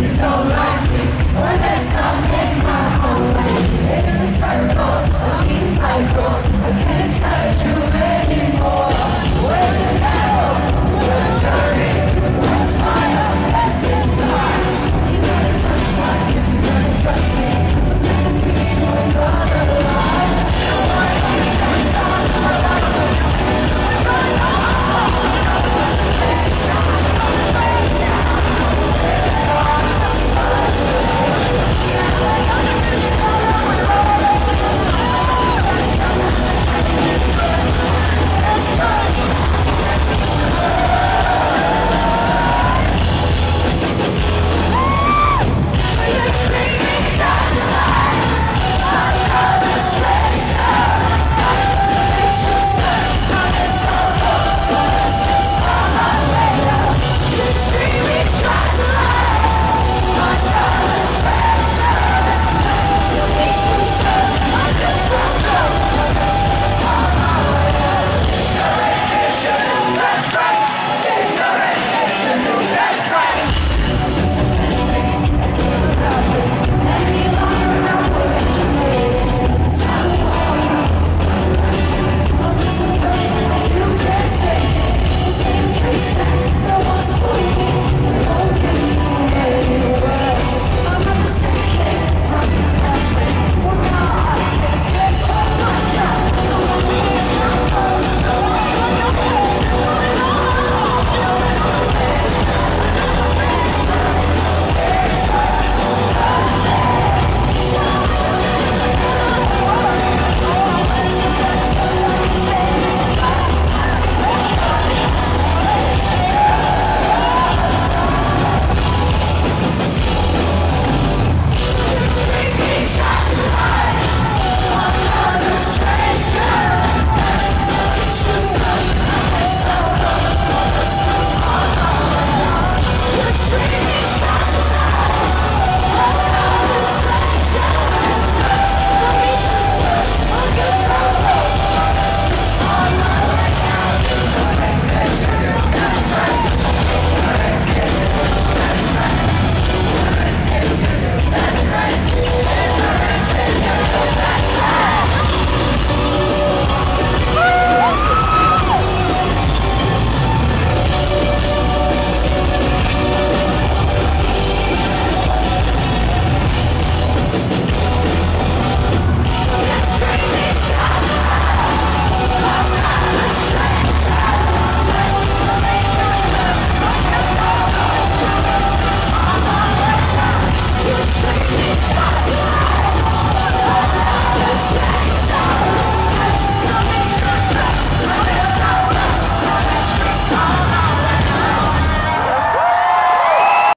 It's alright, or there's something wrong. It's a start.